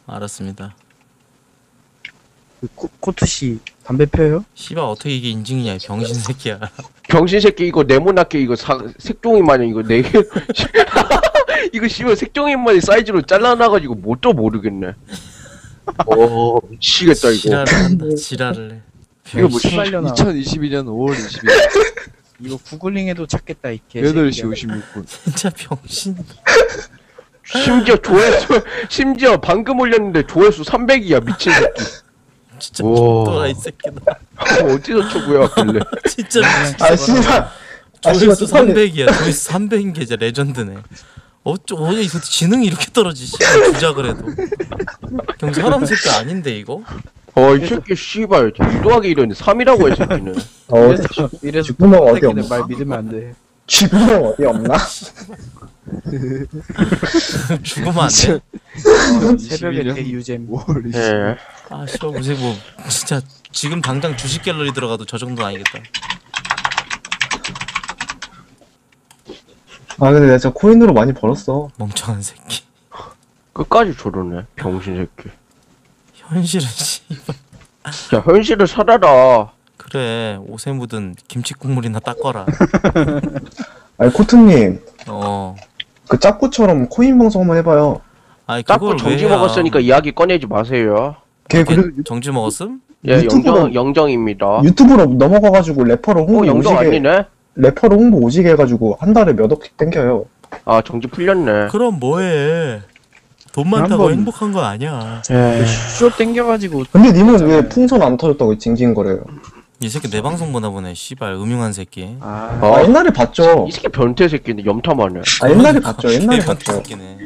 알았습니다. 그 코, 코트 씨 담배 펴요? 씨발 어떻게 이게 인증이냐 이 병신 새끼야. 병신 새끼 이거 네모나게 이거 사, 색종이 마냥 이거 네 개. 이거 씨발 색종이 마냥 사이즈로 잘라놔가지고 뭣도 모르겠네. 오 미치겠다 이거. 지랄을 한다 지랄을 해. 이거 뭐 씨발려나. 2022년 5월 20일 이거 구글링해도 찾겠다 이 개. 8시 56분 진짜 병신. 심지어 조회수 심지어 방금 올렸는데 조회수 300이야 미친 새끼 진짜 오. 또라이 새끼다. 어디서 초구해왔길래 진짜 아 씨발 아 씨발 조회수 쪽팔리 300이야. 조회수 300인 게 진짜 레전드네. 어쩌 어제 이거 지능이 이렇게 떨어지지? 주작을 해도. 경 사람 새끼 아닌데 이거? 어이 새끼 씨발 2 더하기 1은 3이라고 해 새끼는 어 이래서 이래서 죽구멍 어디 새끼들 없나 말 믿으면 안 돼. 죽구멍 어디 없나 죽으면 안 돼. 어, 새벽에 21년 대유잼. 5월 20일 예아 씨발 무슨 뭐 진짜 지금 당장 주식 갤러리 들어가도 저 정도 는 아니겠다. 아 근데 내가 진짜 코인으로 많이 벌었어 멍청한 새끼. 끝까지 저러네 병신 새끼 현실은 씨발. 야 현실을 살아라 그래 옷에 묻은 김치 국물이나 닦어라. 아니 코트님 어. 그 짝구처럼 코인 방송 한번 해봐요 아니 닦고 그걸 정지 왜 해야? 먹었으니까 이야기 꺼내지 마세요 걔걔 그래 정지 먹었음? 예 유튜브로- 영정, 영정입니다 유튜브로 넘어가가지고 래퍼로 홍보 어 영정 오지게 아니네? 래퍼로 홍보 오지게 해가지고 한 달에 몇 억씩 땡겨요 아 정지 풀렸네 그럼 뭐해? 돈 많다고 한번- 행복한 거 아니야. 예 쇼 땡겨가지고 근데 님은 왜 풍선 안 터졌다고 징징거려요 이 새끼 내 방송 보나 보네. 씨발 음흉한 새끼. 아 어? 아 옛날에 봤죠 이 새끼 변태 새끼인데 염탐하네 아 옛날에 봤죠 옛날에 봤죠 새끼네.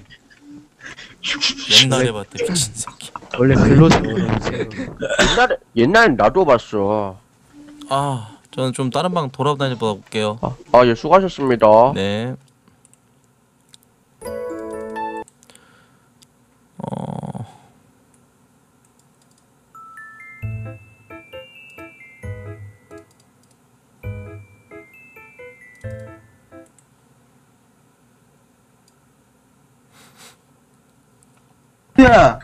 옛날에 봤대 미친 새끼. 원래 글로죠. 옛날에 옛날엔 나도 봤어 아 저는 좀 다른 방 돌아다녀 볼게요. 아 예 수고하셨습니다 네. 어. 야,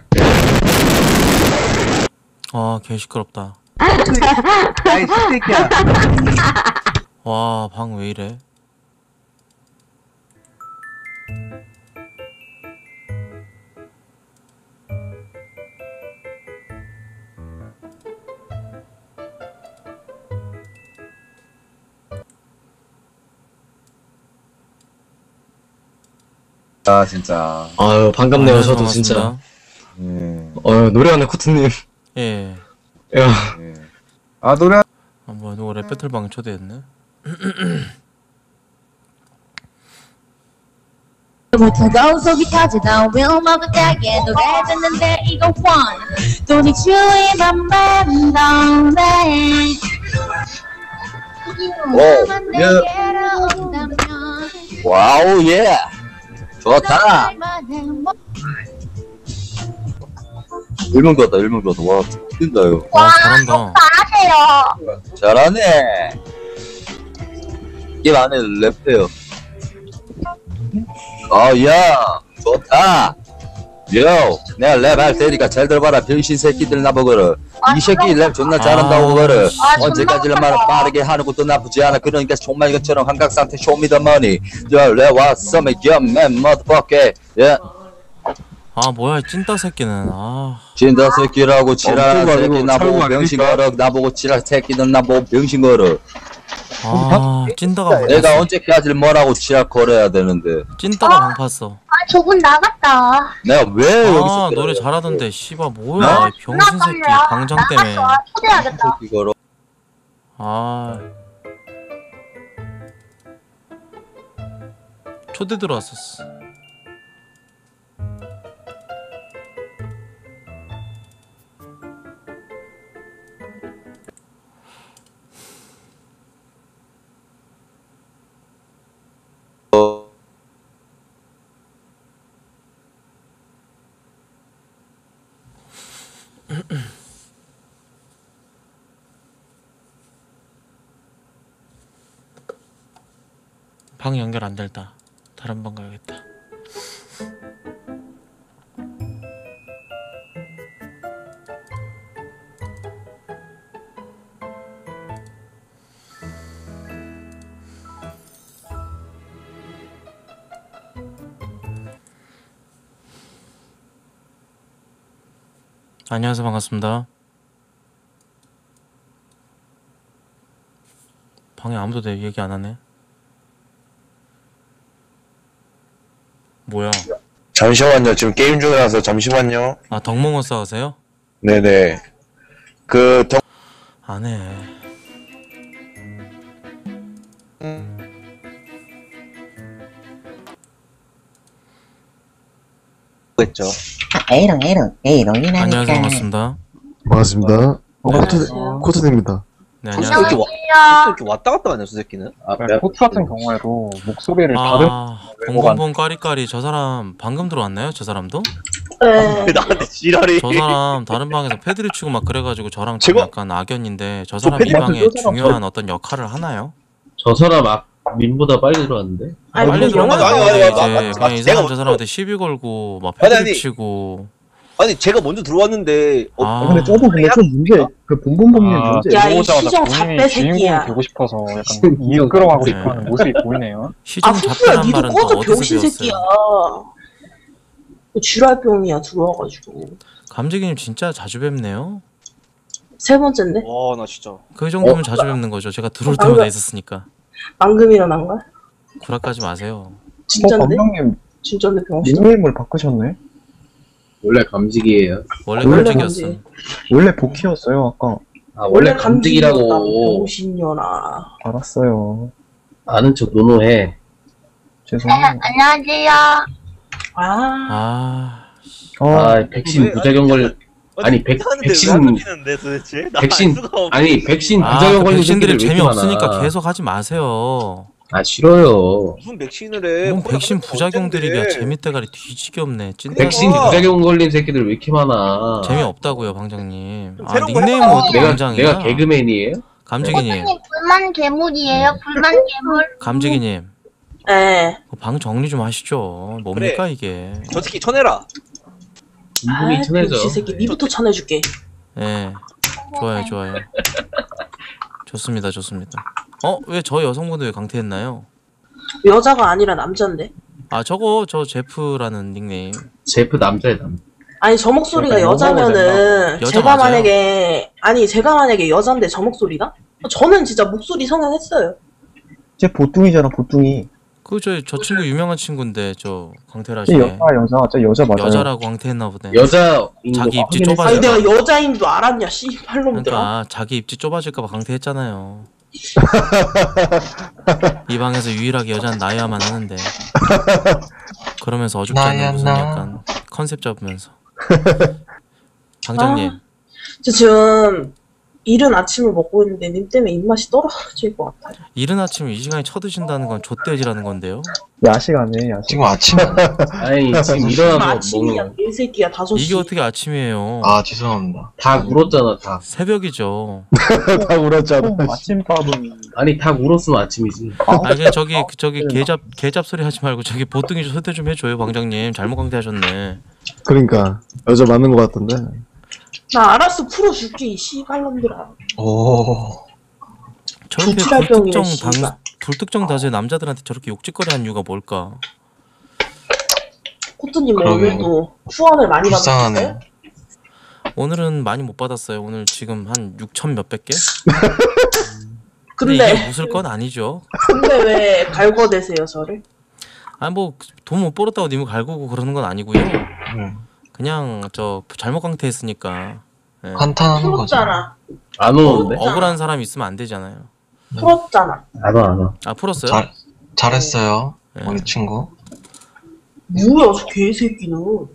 아, 개 시끄럽다. 아이 새끼야. 와, 방 왜 이래? 아 진짜 아유 반갑네요 아, 저도 진짜 반갑습니다. 예. 어 노래하는 코트님 예. 야 예. 아 노래 아, 뭐야, 누가 랩 배틀방 초대했네? 속이 노래 듣는데 이거 돈이 추위 밤밤 내게로 온다면 와우 예 좋다. 일본 거다 일본 거다. 와 뛴다요. 와, 잘한다. 잘하세요. 잘하네. 게임 안에 랩해요. 어야 좋다 요 내가 랩 할 테니까 잘 들어봐라 병신 새끼들 나보거라 이 새끼 랩 존나 잘한다고 아, 거라 씨. 언제까지나 말을 빠르게 하는 것도 나쁘지 않아. 그러니까 정말 이것처럼 한각상태 쇼미더머니 저 레와서 맥염맨 머드버게 예. 아, 뭐야, 이 찐따 새끼는. 아, 진짜 새끼라고 그거 새끼 아니고 나보고 병신? 걸어 나보고 지랄 새끼들 나보고 병신 걸어 아, 찐따가 방 내가. 언제까지 뭐라고 지랄 걸어야 되는데 찐따가 방 팠어. 아 저분 나갔다 내가 왜 여기서 아, 노래? 잘하던데, 씨발, 뭐야, 이 병신 새끼, 방장 때문에. 나갔어 초대하겠다 아. 초대 들어왔었어. 방 연결 안 될다. 다른 방 가야겠다. 안녕하세요 반갑습니다. 방에 아무도 내 얘기 안 하네. 뭐야? 잠시만요. 지금 게임 중이라서 잠시만요. 아 덕몽어 싸우세요? 네네. 그, 덕, 안 해. 했죠. 에이롱 에이롱 에이롱이라니까 안녕하세요 반갑습니다. 반갑습니다. 코트, 코트입니다. 네 안녕하세요. 와, 이렇게 왔다 갔다 하네, 저 새끼는. 아, 코트 같은 경우에도 목소리를 다른 아 봉봉봉 까리까리 저 사람 방금 들어왔나요? 저 사람도? 네. 나한테 지랄이. 저 사람 다른 방에서 패드립 치고 막 그래가지고 저랑 좀 제가- 약간 악연인데 저 사람 이 방에 저 사람 중요한 어떤 역할을 하나요? 저 사람 아, 민보다 빨리 들어왔는데? 아니, 빨리 영화 아니, 건데 아니, 아니, 이제 아니, 아니, 그냥 이 내가 사람 먼저- 저 사람한테 시비 걸고 막 아니, 패드립 아니. 치고 아니, 제가 먼저 들어왔는데, 어, 아 근데 저도 근데 좀 문제 그 본본본님 아, 문제 야, 이 시정 본인이 잡배 주인공이 새끼야. 되고 싶어서 약간 이끌어가고 네. 싶어하는 모습이 보이네요. 시정 아 후프야 잡다란 니도 말은 또 꺼져 어디서 병신 새끼야 배웠어요? 쥐랄병이야 들어와가지고 감지기님 진짜 자주 뵙네요. 세 번째인데 와, 나 진짜. 그 정도면 자주 뵙는 거죠. 제가 들어올 아, 때마다 왜? 있었으니까 방금 일어난 거야? 구락하지 마세요. 어, 진짠데? 감독님 진짠데 병신 닉네임을 바꾸셨네? 원래 감직이에요. 원래 원래 감지기였음. 원래 복희였어요 아까 아, 원래 감직이라고. 병신년아 알았어요. 아는 척 노노해. 죄송해요. 안녕하세요 아 아 어, 아, 백신 왜? 부작용 걸, 아니, 백- 하는데 백신- 끊기는데 도대체? 나 백신- 알 수가 없네. 아니, 백신 아, 부작용 그 걸린 백신들이 새끼들 왜 이렇게 재미없으니까 많아. 계속 하지 마세요. 아, 싫어요. 무슨 백신을 해? 뭔 코로나 백신 언젠데. 재미대가리 뒤지게 없네. 찐 백신 어. 부작용 걸린 새끼들 왜 이렇게 많아. 재미없다고요, 방장님. 아, 새로운 거 닉네임 해봐. 어떻게 내가, 방장이야? 내가 개그맨이에요? 감지기님, 불만 괴물이에요 불만 괴물 감지기님. 에 그방 정리 좀 하시죠. 뭡니까 이게? 저 새끼 쳐내라. 인분이 천해져. 병신 새끼 니부터 쳐내줄게 예, 좋아요, 좋아요. 좋습니다, 좋습니다. 어, 왜 저 여성분들 왜 강퇴했나요? 여자가 아니라 남잔데 아, 저거 저 제프라는 닉네임. 제프 남자야, 남. 아니 저 목소리가 여자면은 여자 제가 맞아요? 만약에 아니 제가 만약에 여잔데 저 목소리가 저는 진짜 목소리 성형했어요 쟤 보뚱이잖아 보뚱이. 그저 저 친구 유명한 친구인데 저쟤 하시네. 여자 여자 쟤 여자 맞아요. 여자라고 강퇴했나 보네. 여자인 거 자기 입지 확인했어요. 아니 내가 여자인 줄 알았냐 씨발놈들아 그러니까 자기 입지 좁아질까봐 강퇴했잖아요. 이 방에서 유일하게 여자는 나야만 하는데 그러면서 어줍지 않는 무슨 약간 컨셉 잡으면서 방장님 저 지금 이른 아침을 먹고 있는데 님 때문에 입맛이 떨어질 것 같아요 이른 아침 이 시간에 쳐드신다는 건 좆돼지라는 건데요. 야식 아니에요 야식. 아침. 아니, 지금 지금 일어나서 아침이야 먹는 개새끼야 다섯 시 이게 어떻게 아침이에요? 아, 죄송합니다. 다 울었잖아, 다. 새벽이죠. 다 울었잖아. 아침밥은 아니, 다 울었으면 아침이지. 아 그냥 저기 그 저기 개잡 개잡 소리 하지 말고 저기 보통이 좀 소개 좀 해줘요 방장님 잘못 강퇴하셨네. 그러니까, 여자 맞는 것 같던데. 나 알았어 풀어줄게 이 씨발놈들아 오. 저렇게 부치랄병이네, 불특정 씨발. 당 불특정 다수의 남자들한테 저렇게 욕짓거리한 이유가 뭘까? 코트님 그러게. 오늘도 후원을 많이 불쌍하네. 받으셨어요? 오늘은 많이 못 받았어요. 오늘 지금 한 6천 몇백 개? 근데, 근데 이게 웃을 건 아니죠. 근데 왜 갈궈대세요 저를? 아니 뭐돈 못 벌었다고 님을 갈구고 그러는 건 아니고요. 음. 그냥 저 잘못 강퇴 했으니까. 예. 한탄하는 거죠. 풀었잖아 안 오는데? 억울한 사람 있으면 안 되잖아요. 풀었잖아 안 와, 안 와. 아 풀었어요? 잘, 잘했어요. 예. 우리 친구. 뭐야 저 개새끼는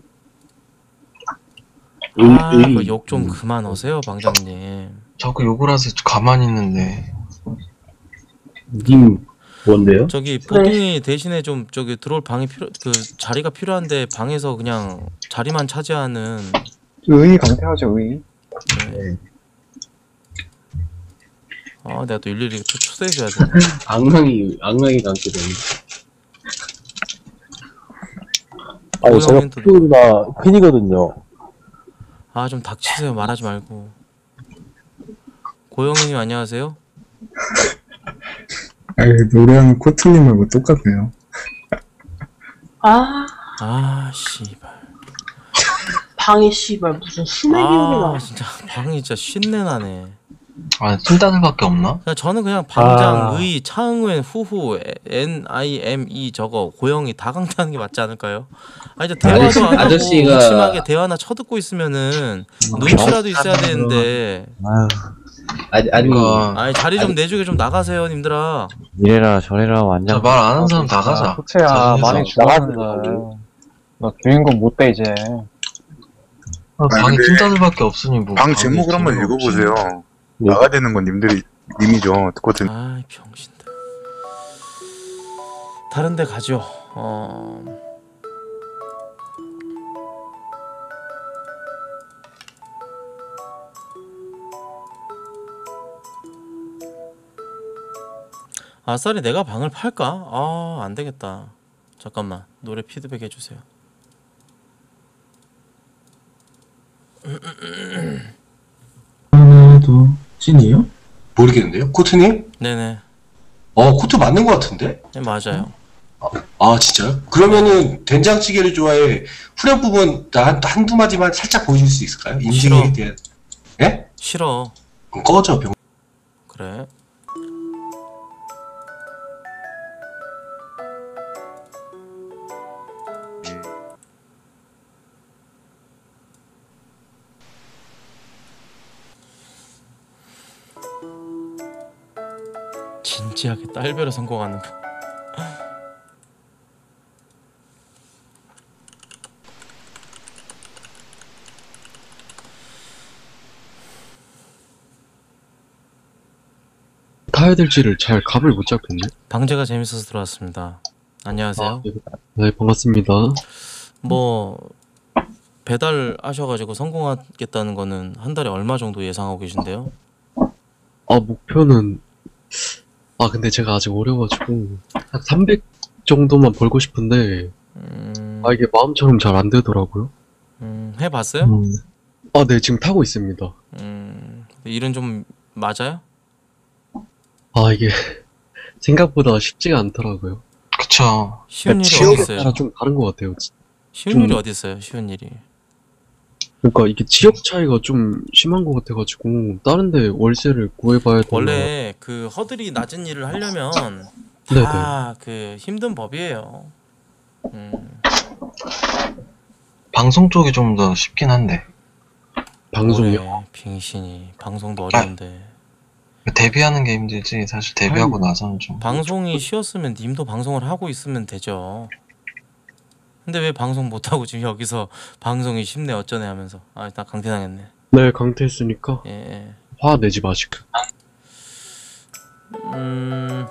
아, 의- 그욕좀 그만 하세요, 방장님. 자꾸 욕을 하세요. 저 가만히 있는데. 님, 뭔데요? 저기 보통이 대신에 좀 저기 들어올 방이 필요 그 자리가 필요한데 방에서 그냥 자리만 차지하는 의 강퇴하죠 의. 네. 아, 내가 또 일일이 또 초대해줘야 돼. 악랑이, 악랑이 감게 되네. 아유, 제가 푸나 팬이거든요. 아, 좀 닥치세요. 말하지 말고. 고영희님 안녕하세요. 아니, 노래하는 코트님하고 똑같네요. 아 아, 씨발. 방에 씨발 무슨 수맥이 아, 오나 진짜 방이 진짜 쉰내 나네. 아, 찐따들밖에 없나? 그냥 저는 그냥 방장, 아. 의, 차응웬, 후후, N, I, M, E 저거 고영이 다 강타하는 게 맞지 않을까요? 아 이제 대화도 아저씨- 안 하고 아저씨가- 무심하게 대화나 쳐듣고 있으면은 눈치라도 있어야 되는데 아니, 아니, 이거 아니 자리 좀 내주게 좀 나가세요 님들아 이래라 저래라 완전. 말 안 하는 사람 나가자. 호채야, 자진해서. 많이 죽었는데. 너 주인공 못 돼, 이제. 아, 방에 찐따들밖에 없으니 뭐. 방 방에 제목을 한번. 읽어보세요. 나가야 되는 건 님들이 님이죠. 코튼. 아이 병신들 다른 데 가죠 어... 아싸리 내가 방을 팔까? 아 안되겠다 잠깐만 노래 피드백 해주세요 하나도 찐이요? 모르겠는데요? 코트님? 네네 어, 코트 맞는 것 같은데? 네 맞아요 아, 진짜요? 그러면은 된장찌개를 좋아해 후렴 부분 한, 한두 마디만 살짝 보여줄 수 있을까요? 인증에 싫어. 대한. 예? 싫어 그럼 꺼져, 병. 그래 지하게 딸별을 성공하는 거. 타야 될지를 잘 감을 못 잡겠네. 방제가 재밌어서 들어왔습니다. 안녕하세요. 네, 반갑습니다. 뭐 배달 하셔가지고 성공하겠다는 거는 한 달에 얼마 정도 예상하고 계신데요? 아, 목표는, 아, 근데 제가 아직 어려가지고, 한 300 정도만 벌고 싶은데, 아, 이게 마음처럼 잘 안 되더라고요. 음, 해봤어요? 아, 네, 지금 타고 있습니다. 음, 일은 좀 맞아요? 아, 이게, 생각보다 쉽지가 않더라고요. 그쵸. 쉬운 일이 지역에 어디 있어요? 따라 좀 다른 것 같아요. 쉬운 좀- 일이 어디 있어요? 쉬운 일이. 그러니까 이게 지역 차이가 좀 심한 것 같아가지고, 다른데 월세를 구해봐야 되나. 원래 그 허들이 낮은 일을 하려면 네네. 다그 힘든 법이에요. 음, 방송 쪽이 좀 더 쉽긴 한데. 방송이요? 빙신이 방송도 어려운데. 데뷔하는 게 힘들지, 사실 데뷔하고 나서는 좀. 방송이 쉬웠으면 님도 방송을 하고 있으면 되죠. 근데 왜 방송 못 하고 지금 여기서 방송이 쉽네 어쩌네 하면서 아나 강퇴당했네. 네, 강퇴했으니까, 예. 예. 화 내지 마시고. 음